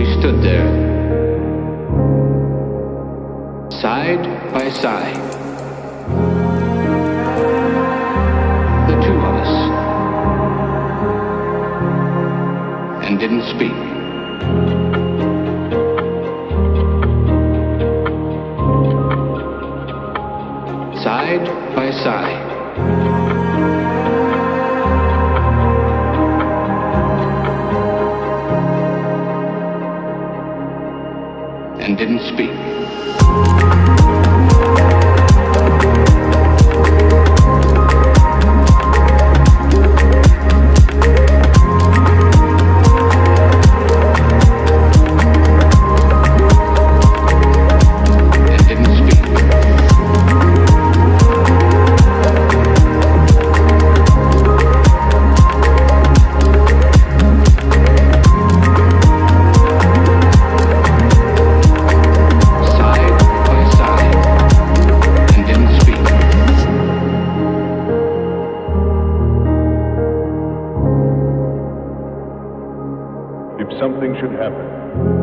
we stood there, side by side. The two of us. And didn't speak. side by side. And didn't speak. If something should happen,